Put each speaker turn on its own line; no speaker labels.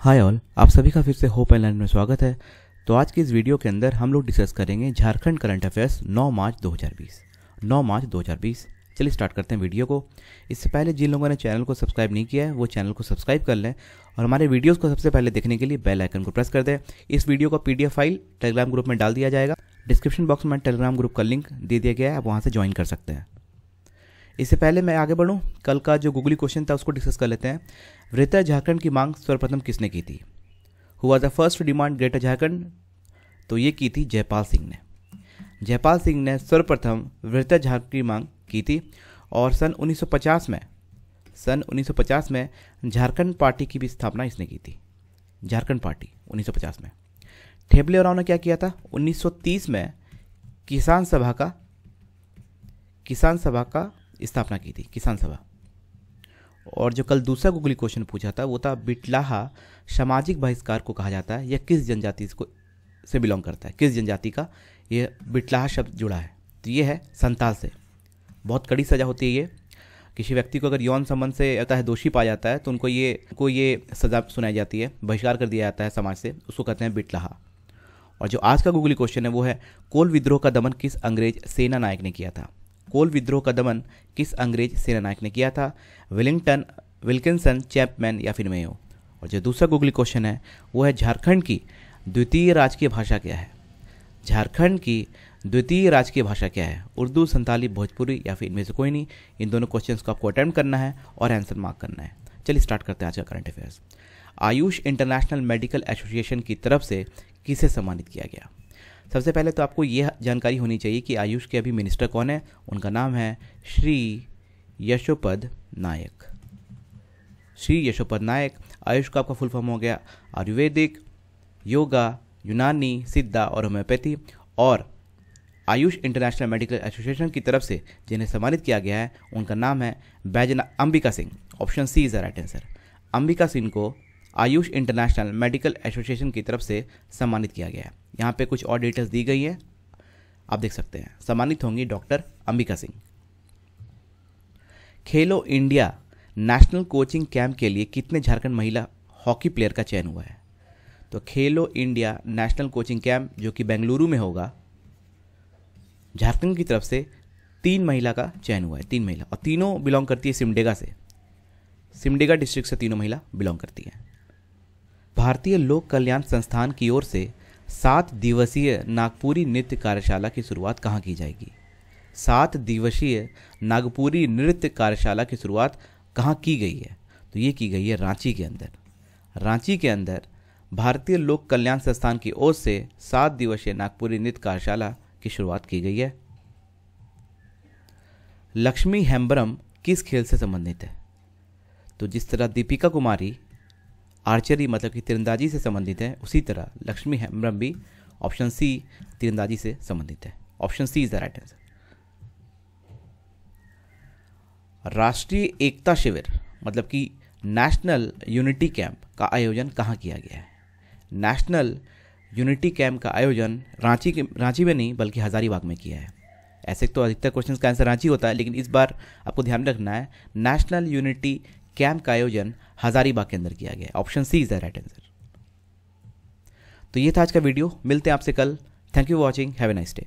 Hi all, आप सभी का फिर से होप एंड में स्वागत है। तो आज की इस वीडियो के अंदर हम लोग डिस्कस करेंगे Jharkhand current affairs 9 March 2020 9 March 2020 चलिए स्टार्ट करते हैं वीडियो को। इससे पहले जिन लोगों ने चैनल को सब्सक्राइब नहीं किया है, वो चैनल को सब्सक्राइब कर लें और हमारे वीडियोस को सबसे पहले देखने के लिए बेल आइकन को प्रेस कर दें। इस वीडियो का पीडीएफ फ़ाइल टेलीग्राम ग्रुप में डाल दिया जाएगा। डिस्क्रिप्शन बॉक्स में टेलीग्राम ग्रुप का लिंक दे दिया गया है, आप वहाँ से ज्वाइन कर सकते हैं। इससे पहले मैं आगे बढ़ूं। कल का जो गूगली क्वेश्चन था, उसको डिस्कस कर लेते हैं। वृता झारखंड की मांग सर्वप्रथम किसने की थी? हुआ the first demand greater Jharkhand तो ये की थी जयपाल सिंह ने। जयपाल सिंह ने सर्वप्रथम वृता झारखंड की मांग की थी और सन 1950 में, सन 1950 में झारखंड पार्टी की भी स्थापना इसने की थी। झारखंड पार्टी 1950 में। ठेबले और ने क्या किया था? 1930 में किसान सभा का, किसान सभा का स्थापना की थी, किसान सभा। और जो कल दूसरा गूगली क्वेश्चन पूछा था, वो था बिटलाहा सामाजिक बहिष्कार को कहा जाता है यह किस जनजाति को, से बिलोंग करता है? किस जनजाति का? ये बिटलाहा शब्द जुड़ा है। तो ये है संताल से। बहुत कड़ी सज़ा होती है ये। किसी व्यक्ति को अगर यौन संबंध से आता है दोषी पाया जाता है तो उनको ये को ये सज़ा सुनाई जाती है, बहिष्कार कर दिया जाता है समाज से, उसको कहते हैं बिटलाहा। और जो आज का गूगली क्वेश्चन है, वो है, कोल विद्रोह का दमन किस अंग्रेज़ सेना नायक ने किया था? कोल विद्रोह का दमन किस अंग्रेज़ सेना नायक ने किया था? विलिंगटन, विल्किंसन, चैपमैन या फिर मेयो? और जो दूसरा गूगली क्वेश्चन है, वो है झारखंड की द्वितीय राजकीय भाषा क्या है? झारखंड की द्वितीय राजकीय भाषा क्या है? उर्दू, संताली, भोजपुरी या फिर इनमें से कोई नहीं? इन दोनों क्वेश्चन को आपको अटेम्प्ट करना है और आंसर मार्क करना है। चलिए स्टार्ट करते हैं आज का current affairs Ayush international medical association की तरफ़ से किसे सम्मानित किया गया? सबसे पहले तो आपको यह जानकारी होनी चाहिए कि आयुष के अभी मिनिस्टर कौन है? उनका नाम है श्री यशोपद नायक। श्री यशोपद नायक, आयुष का आपका फुल फॉर्म हो गया। आयुर्वेदिक, योगा, यूनानी, सिद्धा और होम्योपैथी। और आयुष इंटरनेशनल मेडिकल एसोसिएशन की तरफ़ से जिन्हें सम्मानित किया गया है, उनका नाम है Baijna Ambika Singh. Option C is the right answer. Ambika Singh को आयुष इंटरनेशनल मेडिकल एसोसिएशन की तरफ़ से सम्मानित किया गया है। यहाँ पे कुछ और डिटेल्स दी गई है। आप देख सकते हैं। सम्मानित होंगी डॉक्टर अंबिका सिंह। खेलो इंडिया नेशनल कोचिंग कैंप के लिए कितने झारखंड महिला हॉकी प्लेयर का चयन हुआ है? तो खेलो इंडिया नेशनल कोचिंग कैंप, जो कि बेंगलुरु में होगा, झारखंड की तरफ़ से तीन महिला का चयन हुआ है। तीन महिला। और तीनों बिलोंग करती है सिमडेगा से। सिमडेगा डिस्ट्रिक्ट से तीनों महिला बिलोंग करती हैं। भारतीय लोक कल्याण संस्थान की ओर से सात दिवसीय नागपुरी नृत्य कार्यशाला की शुरुआत कहाँ की जाएगी? सात दिवसीय नागपुरी नृत्य कार्यशाला की शुरुआत कहाँ की गई है? तो ये की गई है रांची के अंदर। रांची के अंदर भारतीय लोक कल्याण संस्थान की ओर से सात दिवसीय नागपुरी नृत्य कार्यशाला की शुरुआत की गई है। लक्ष्मी हेम्ब्रम किस खेल से संबंधित है? तो जिस तरह दीपिका कुमारी आर्चरी मतलब कि तीरंदाजी से संबंधित है, उसी तरह लक्ष्मी हेम्ब्रम भी ऑप्शन सी तीरंदाजी से संबंधित है। Option C is the right answer राष्ट्रीय एकता शिविर मतलब कि नेशनल यूनिटी कैंप का आयोजन कहाँ किया गया है? नेशनल यूनिटी कैंप का आयोजन रांची के, रांची में नहीं, बल्कि हजारीबाग में किया है। ऐसे तो अधिकतर क्वेश्चन का आंसर रांची होता है, लेकिन इस बार आपको ध्यान रखना है नेशनल यूनिटी कैंप का आयोजन हजारीबाग के अंदर किया गया। Option C is the right answer तो ये था आज का वीडियो। मिलते हैं आपसे कल। Thank you watching have a nice day